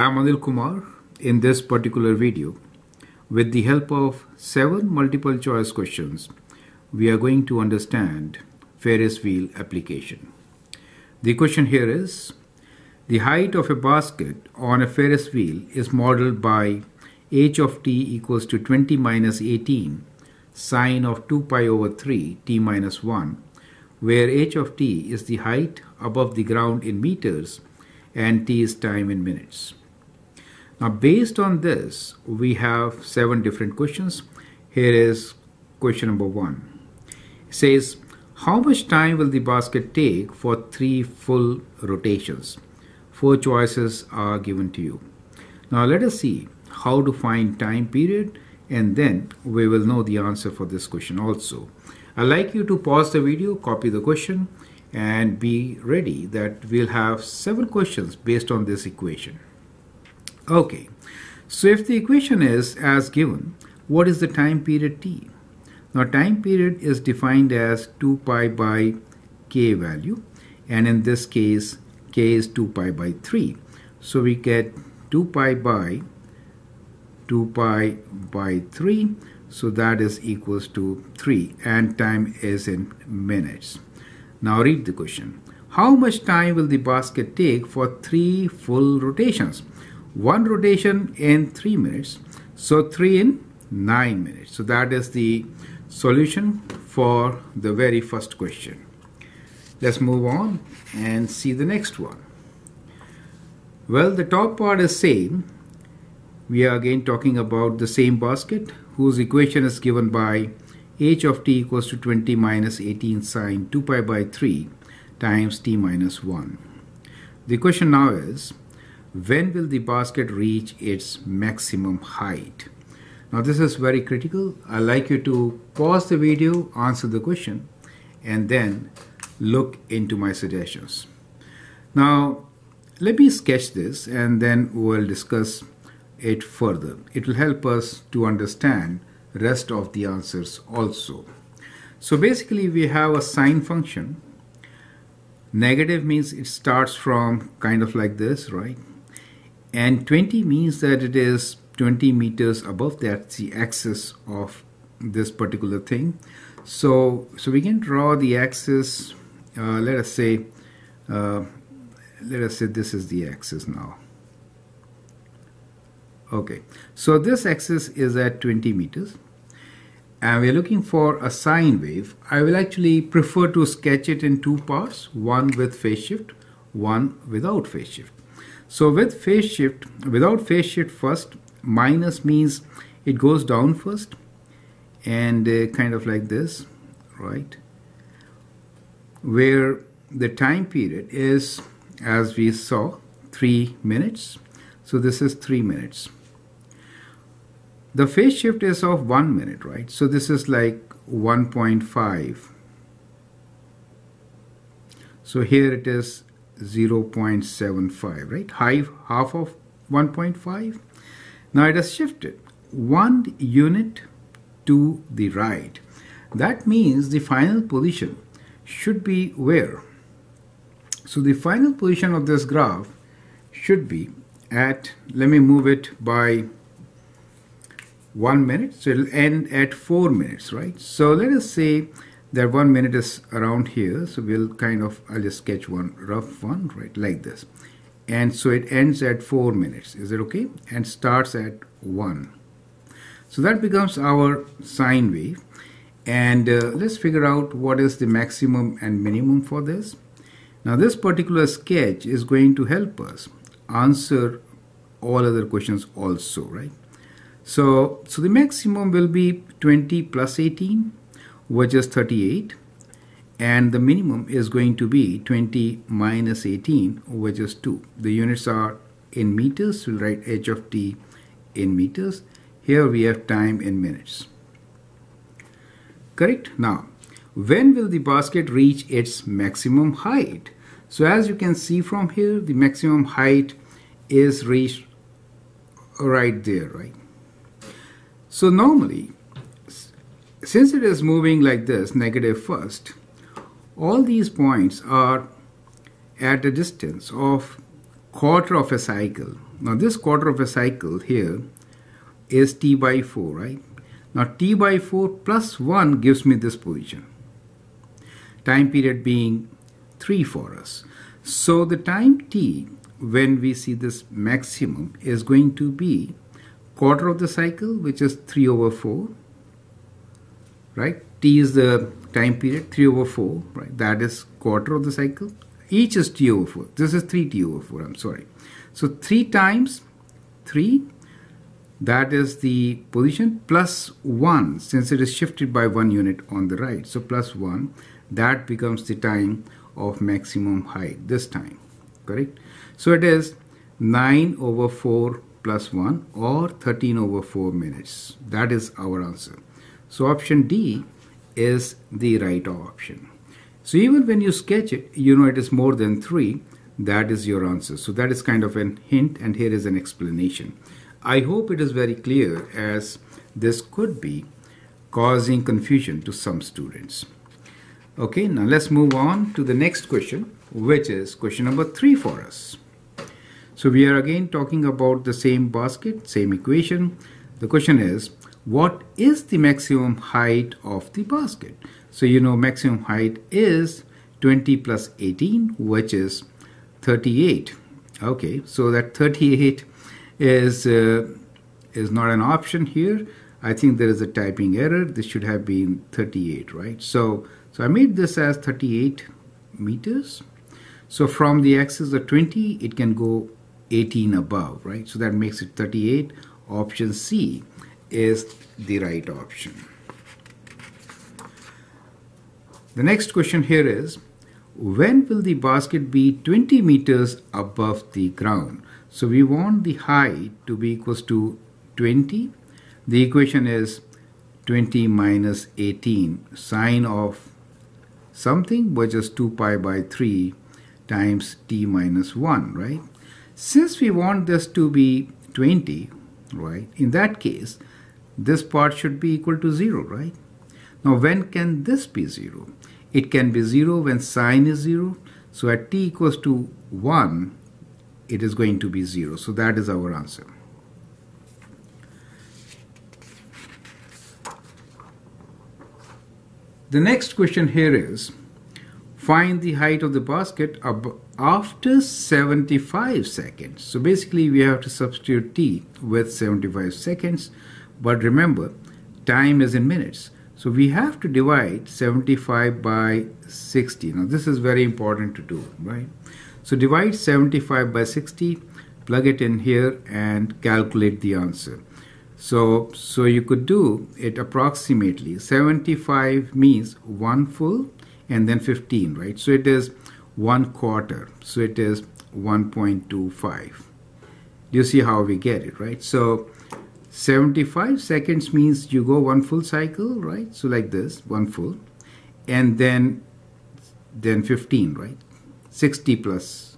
I'm Anil Kumar. In this particular video, with the help of seven multiple choice questions, we are going to understand Ferris wheel application. The question here is, the height of a basket on a Ferris wheel is modeled by h of t equals to 20 minus 18 sine of 2 pi over 3 t minus 1 where h of t is the height above the ground in meters and t is time in minutes. Now based on this, we have seven different questions. Here is question number one. It says, how much time will the basket take for three full rotations? Four choices are given to you. Now let us see how to find time period and then we will know the answer for this question also. I'd like you to pause the video, copy the question and be ready that we'll have several questions based on this equation. Okay, so if the equation is as given, what is the time period t? Now time period is defined as 2 pi by k value and in this case k is 2 pi by 3. So we get 2 pi by 2 pi by 3 so that is equals to 3 and time is in minutes. Now read the question. How much time will the basket take for three full rotations? One rotation in 3 minutes so 3 in 9 minutes. So that is the solution for the very first question. Let's move on and see the next one. Well the top part is same. We are again talking about the same basket whose equation is given by h of t equals to 20 minus 18 sine 2 pi by 3 times t minus 1 the question now is when will the basket reach its maximum height? Now this is very critical. i like you to pause the video, answer the question, and then look into my suggestions. Now let me sketch this and then we'll discuss it further. It will help us to understand rest of the answers also. So basically we have a sine function. Negative means it starts from kind of like this, right? And 20 means that it is 20 meters above that the axis of this particular thing. So so we can draw the axis uh, let us say uh, let us say this is the axis now. Okay so this axis is at 20 meters. And we're looking for a sine wave. I will actually prefer to sketch it in two parts one with phase shift one without phase shift so with phase shift, without phase shift first, minus means it goes down first and uh, kind of like this, right? Where the time period is, as we saw, 3 minutes. So this is 3 minutes. The phase shift is of 1 minute, right? So this is like 1.5. So here it is 0.75, right? Half, half of 1.5. Now it has shifted one unit to the right. That means the final position should be where? So the final position of this graph should be at, let me move it by one minute. So it'll end at four minutes, right? So let us say that one minute is around here so we'll kind of I'll just sketch one rough one right like this. And so it ends at four minutes. Is it okay? And starts at one. So that becomes our sine wave. And uh, let's figure out what is the maximum and minimum for this. Now this particular sketch is going to help us answer all other questions also right? So so the maximum will be 20 plus 18 which is 38 and the minimum is going to be 20 minus 18 which is 2 the units are in meters we'll write h of t in meters. Here we have time in minutes. Correct? Now when will the basket reach its maximum height? So as you can see from here the maximum height is reached right there right? So normally since it is moving like this, negative first, all these points are at a distance of quarter of a cycle, Now this quarter of a cycle here is t by 4, right? Now t by 4 plus 1 gives me this position. Time period being 3 for us. So the time t when we see this maximum is going to be quarter of the cycle which is 3 over 4 right? T is the time period 3 over 4 right? That is quarter of the cycle. Each is t over 4 this is 3 t over 4 I'm sorry. So 3 times 3 that is the position plus 1 since it is shifted by 1 unit on the right. So plus 1 that becomes the time of maximum height this time correct? So it is 9 over 4 plus 1 or 13 over 4 minutes. That is our answer so option D is the right option so even when you sketch it you know it is more than 3 that is your answer so that is kind of a hint and here is an explanation I hope it is very clear as this could be causing confusion to some students. Okay, now let's move on to the next question, which is question number three for us. So we are again talking about the same basket, same equation. The question is, what is the maximum height of the basket? So you know maximum height is 20 plus 18, which is 38. Okay, so that 38 is uh, is not an option here. I think there is a typing error. This should have been 38, right? So, so I made this as 38 meters. So from the axis of 20, it can go 18 above, right? So that makes it 38. Option C is the right option. The next question here is, when will the basket be 20 meters above the ground? So we want the height to be equals to 20. The equation is 20 minus 18 sine of something which is 2 pi by 3 times t minus 1, right? Since we want this to be 20, right, in that case, this part should be equal to 0, right? Now when can this be 0? It can be 0 when sine is 0. So at t equals to 1, it is going to be 0. So that is our answer. The next question here is find the height of the basket after 75 seconds. So basically we have to substitute t with 75 seconds but remember time is in minutes. So we have to divide 75 by 60. Now this is very important to do, right? So divide 75 by 60, plug it in here and calculate the answer. So, so you could do it approximately. 75 means one full and then 15, right? So it is one quarter. So it is 1.25. Do you see how we get it, right? So 75 seconds means you go one full cycle, right? So like this, one full, and then then 15, right? 60 plus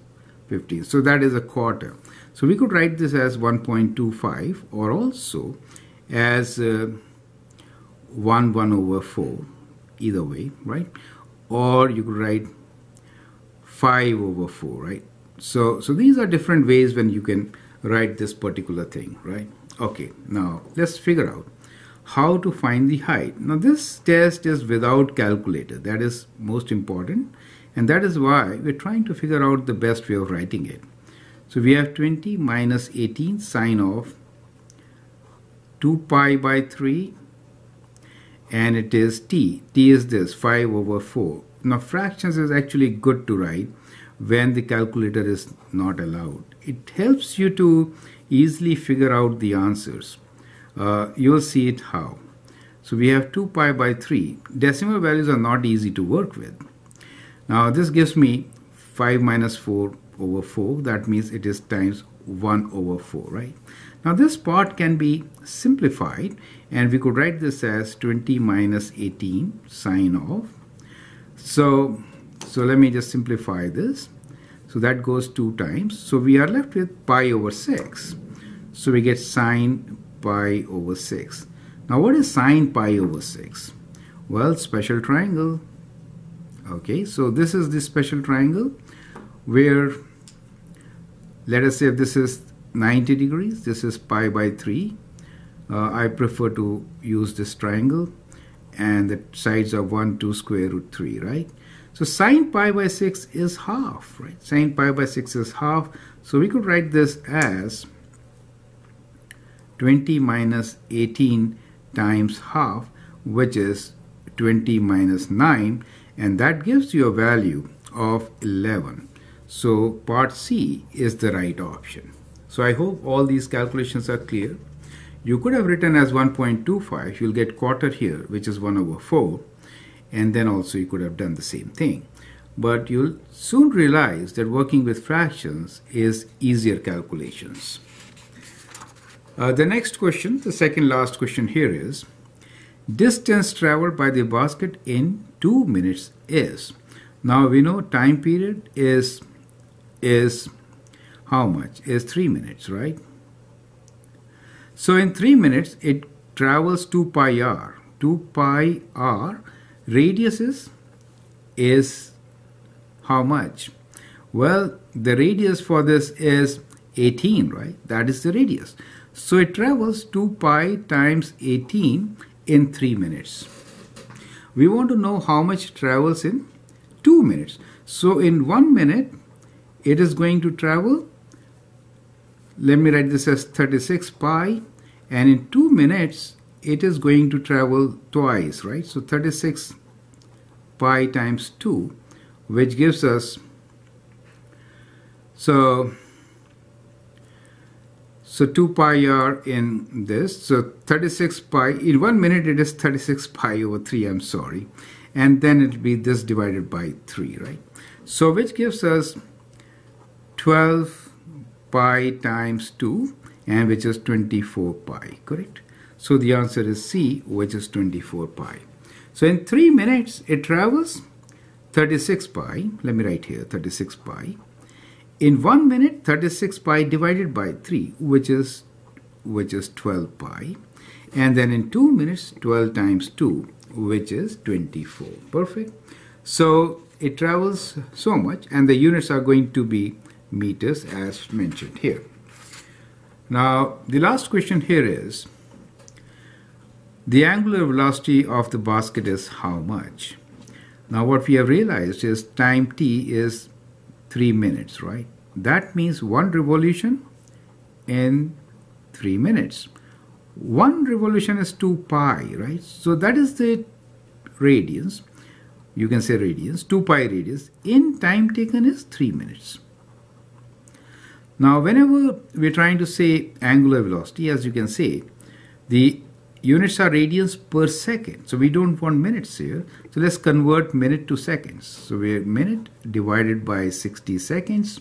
15. So that is a quarter. So we could write this as 1.25 or also as uh, 1 1 over 4 either way, right? Or you could write 5 over 4, right? So, so these are different ways when you can write this particular thing, right? Okay, now let's figure out how to find the height. Now this test is without calculator. That is most important. And that is why we're trying to figure out the best way of writing it. So we have 20 minus 18 sine of 2 pi by 3 and it is t. t is this 5 over 4. Now fractions is actually good to write when the calculator is not allowed. It helps you to easily figure out the answers. Uh, you'll see it how. So we have 2 pi by 3. Decimal values are not easy to work with. Now this gives me 5 minus 4 over 4. That means it is times 1 over 4, right? Now this part can be simplified and we could write this as 20 minus 18 sine of. So, so let me just simplify this. So that goes 2 times. So we are left with pi over 6. So we get sine pi over 6. Now what is sine pi over 6? Well, special triangle okay so this is the special triangle where let us say this is 90 degrees. This is pi by 3. Uh, I prefer to use this triangle and the sides are 1, 2 square root 3, right? So sine pi by 6 is half, right? Sine pi by 6 is half. So we could write this as 20 minus 18 times half, which is 20 minus 9, and that gives you a value of 11. So part C is the right option. So I hope all these calculations are clear. You could have written as 1.25, you'll get quarter here, which is 1 over 4, and then also you could have done the same thing. But you'll soon realize that working with fractions is easier calculations. Uh, the next question, the second last question here is, distance traveled by the basket in 2 minutes is. Now we know time period is, is how much? Is 3 minutes, right? So in 3 minutes, it travels 2 pi r. 2 pi r radius is, is how much? Well, the radius for this is 18, right? That is the radius. So it travels 2 pi times 18 in 3 minutes. We want to know how much travels in 2 minutes. So in 1 minute, it is going to travel, let me write this as 36 pi and in 2 minutes it is going to travel twice right so 36 pi times 2 which gives us so so 2 pi r in this so 36 pi in 1 minute it is 36 pi over 3 I'm sorry and then it will be this divided by 3 right so which gives us 12 pi times 2 and which is 24 pi, correct? So the answer is C, which is 24 pi. So in 3 minutes, it travels 36 pi. Let me write here 36 pi. In 1 minute, 36 pi divided by 3, which is which is 12 pi. And then in 2 minutes, 12 times 2, which is 24. Perfect. So it travels so much, and the units are going to be meters as mentioned here. Now, the last question here is, the angular velocity of the basket is how much? Now, what we have realized is time t is 3 minutes, right? That means one revolution in 3 minutes. One revolution is 2 pi, right? So that is the radians. You can say radians, 2 pi radians In time taken is 3 minutes. Now, whenever we're trying to say angular velocity, as you can see, the units are radians per second. So we don't want minutes here. So let's convert minute to seconds. So we're minute divided by 60 seconds.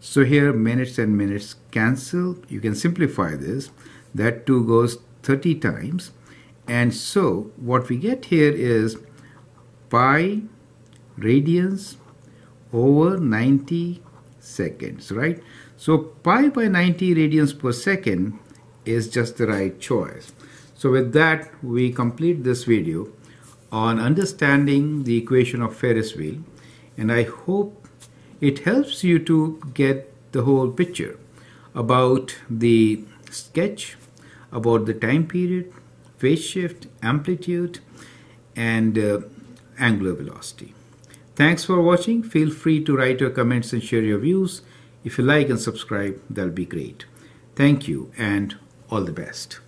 So here minutes and minutes cancel. You can simplify this. That 2 goes 30 times. And so what we get here is pi radians over 90 seconds, right? So pi by 90 radians per second is just the right choice. So with that, we complete this video on understanding the equation of Ferris wheel. And I hope it helps you to get the whole picture about the sketch, about the time period, phase shift, amplitude, and uh, angular velocity. Thanks for watching. Feel free to write your comments and share your views. If you like and subscribe, that'll be great. Thank you and all the best.